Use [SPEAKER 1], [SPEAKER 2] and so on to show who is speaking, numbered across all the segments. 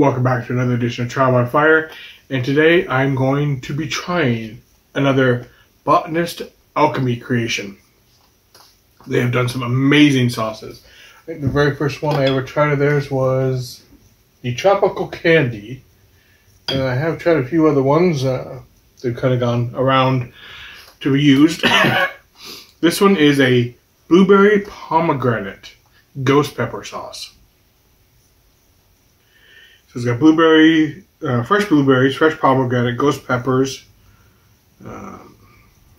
[SPEAKER 1] Welcome back to another edition of Trial by Fire, and today I'm going to be trying another Botanist Alchemy creation. They have done some amazing sauces. The very first one I ever tried of theirs was the Tropical Candy, and I have tried a few other ones. Uh, they've kind of gone around to be used. this one is a blueberry pomegranate ghost pepper sauce. So it's got blueberry, uh, fresh blueberries, fresh pomegranate, ghost peppers. Um,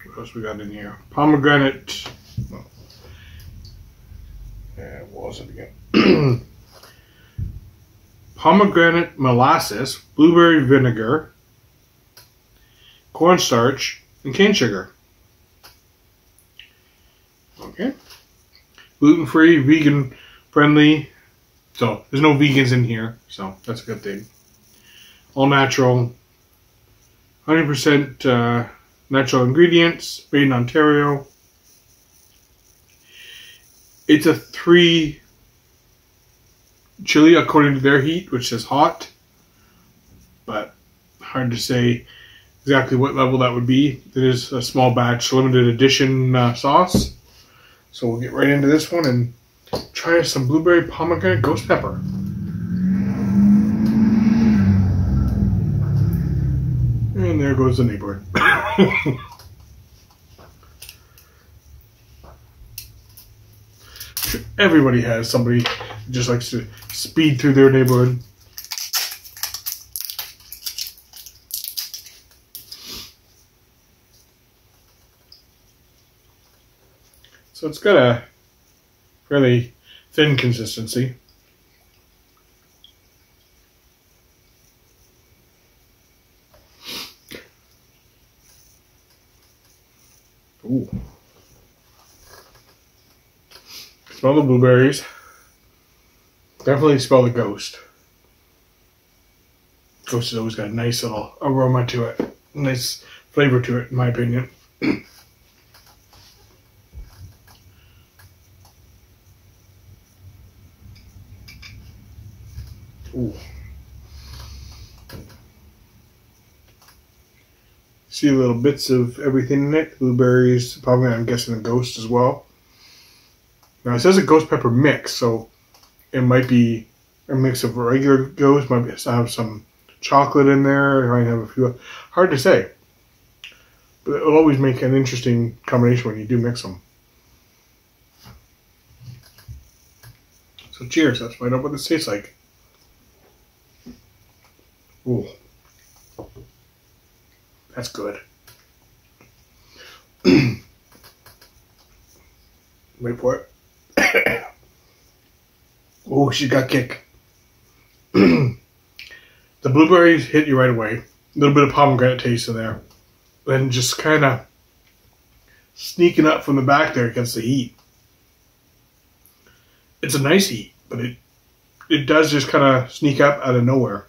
[SPEAKER 1] what else we got in here? Pomegranate. Yeah, what was it again? pomegranate molasses, blueberry vinegar, cornstarch, and cane sugar. Okay. Gluten free, vegan friendly, so there's no vegans in here, so that's a good thing. All natural, 100% uh, natural ingredients, made in Ontario. It's a three chili according to their heat, which says hot, but hard to say exactly what level that would be. It is a small batch, limited edition uh, sauce. So we'll get right into this one and Try some blueberry pomegranate ghost pepper. And there goes the neighborhood. Everybody has somebody just likes to speed through their neighborhood. So it's got a fairly thin consistency. Ooh. Smell the blueberries. Definitely smell the ghost. Ghost has always got a nice little aroma to it. Nice flavor to it, in my opinion. Ooh. See little bits of everything in it. Blueberries, probably I'm guessing a ghost as well. Now it says a ghost pepper mix, so it might be a mix of regular ghost, might have some chocolate in there, might have a few. Hard to say. But it'll always make an interesting combination when you do mix them. So cheers, let's find out what this tastes like. Ooh. That's good. Wait for it. oh, she got kick. the blueberries hit you right away. A little bit of pomegranate taste in there. Then just kind of sneaking up from the back there against the heat. It's a nice heat, but it it does just kind of sneak up out of nowhere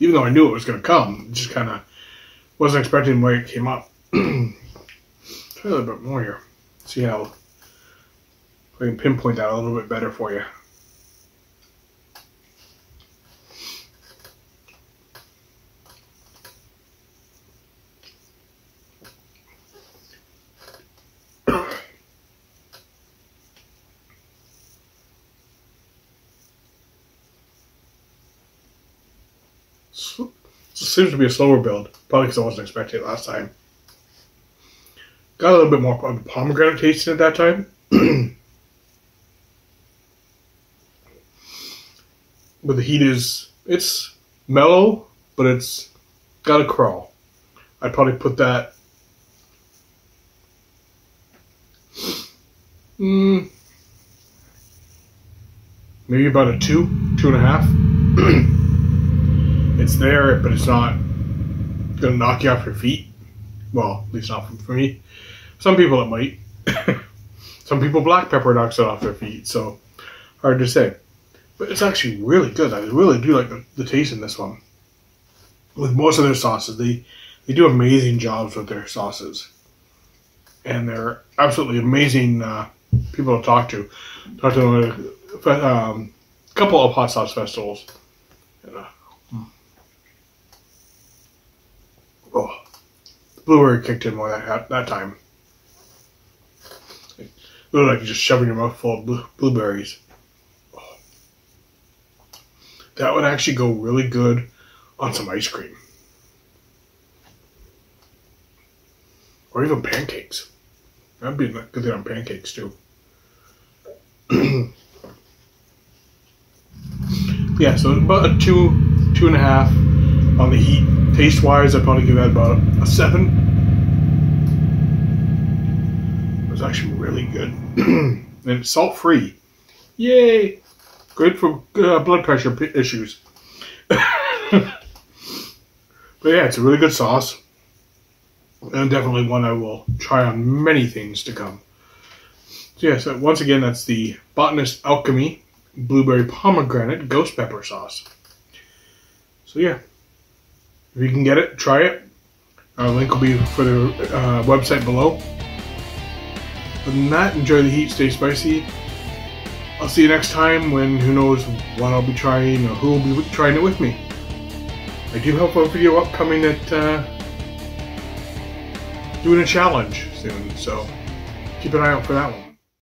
[SPEAKER 1] even though I knew it was going to come, just kind of wasn't expecting where it came up. Try a little bit more here. See how I can pinpoint that a little bit better for you. seems to be a slower build, probably because I wasn't expecting it last time. Got a little bit more pomegranate taste at that time. but the heat is, it's mellow, but it's got a crawl. I'd probably put that, mm, maybe about a two, two and a half. it's there, but it's not to knock you off your feet. Well, at least not for me. Some people it might. Some people black pepper knocks it off their feet, so hard to say. But it's actually really good. I really do like the, the taste in this one. With most of their sauces, they they do amazing jobs with their sauces, and they're absolutely amazing uh, people to talk to. Talk to a um, couple of hot sauce festivals And, uh, hmm. oh, the blueberry kicked in more that that time. It looked like you're just shoving your mouth full of blue, blueberries. That would actually go really good on some ice cream. Or even pancakes. That'd be good on pancakes too. yeah, so about a two, two and a half on the heat. Taste wise, I'd probably give that about a, a seven. It was actually really good. and it's salt free. Yay! Good for uh, blood pressure issues. but yeah, it's a really good sauce. And definitely one I will try on many things to come. So yeah, so once again, that's the Botanist Alchemy Blueberry Pomegranate Ghost Pepper Sauce. So yeah, if you can get it, try it. Our link will be for the uh, website below. Other than that, enjoy the heat, stay spicy. I'll see you next time when who knows what I'll be trying or who will be trying it with me. I do have a video upcoming that uh, doing a challenge soon, so keep an eye out for that one.